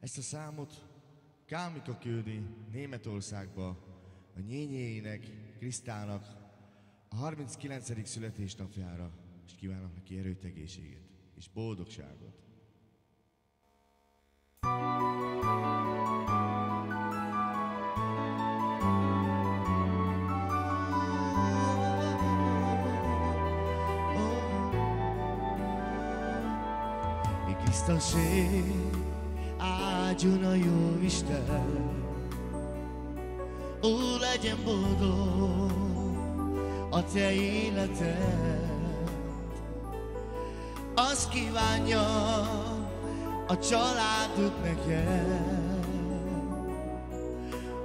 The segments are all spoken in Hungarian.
Ezt a számot Kámika küldi Németországba a nyényéinek, Krisztának a 39. születésnapjára, és kívánok neki erőt, egészséget és boldogságot. Krisztusé, áldjon a jó Isten, Ó, legyen boldog a te életed, azt kívánja a családod neked,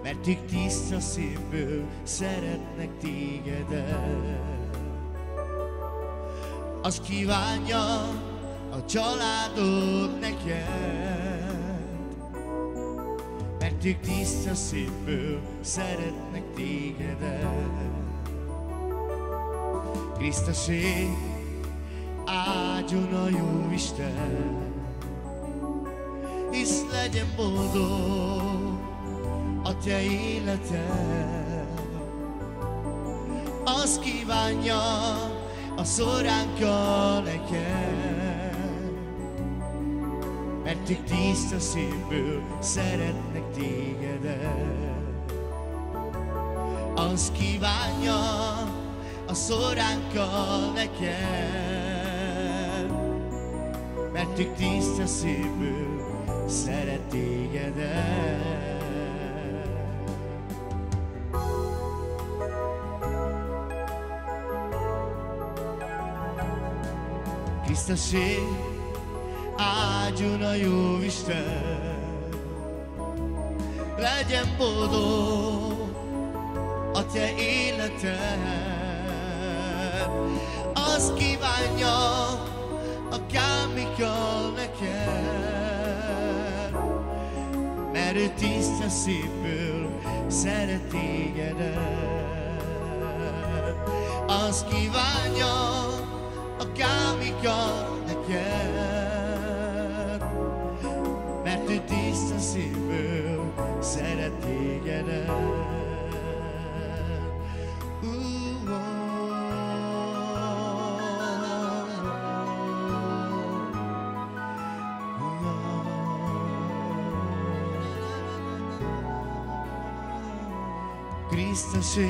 mert ők tiszta szívből szeretnek tégedet. Azt kívánja a családod neked, ők tiszta szívből szeretnek tégedet. Krisztusé, áldjon a jó Isten, hisz legyen boldog a te életed. Azt kívánja a szoránkkal neked, ők tiszta szívből szeretnek tégedet. Azt kívánja a szoránkkal mert ők tiszta szívből szeret tégedet. Krisztusé, áldjon a jó Isten, legyen boldog a te életed. Azt kívánja a kámika neked, mert ő tiszta szívből szeret tégedet. Azt kívánja a kámika tiszta szívből szeret tégedet. Krisztusé,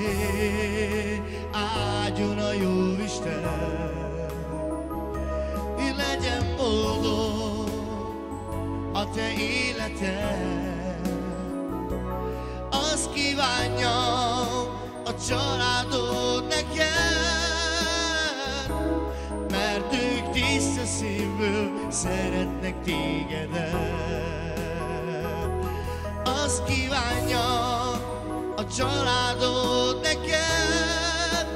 áldjon a jó Isten, hogy legyen boldog a te életed. Azt kívánja a családod neked, mert ők tiszta szívből szeretnek tégedet. Azt kívánja a családod neked,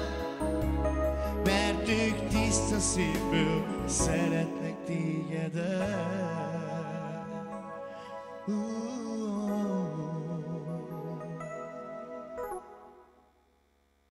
mert ők tiszta szívből szeretnek tégedet. Ooh.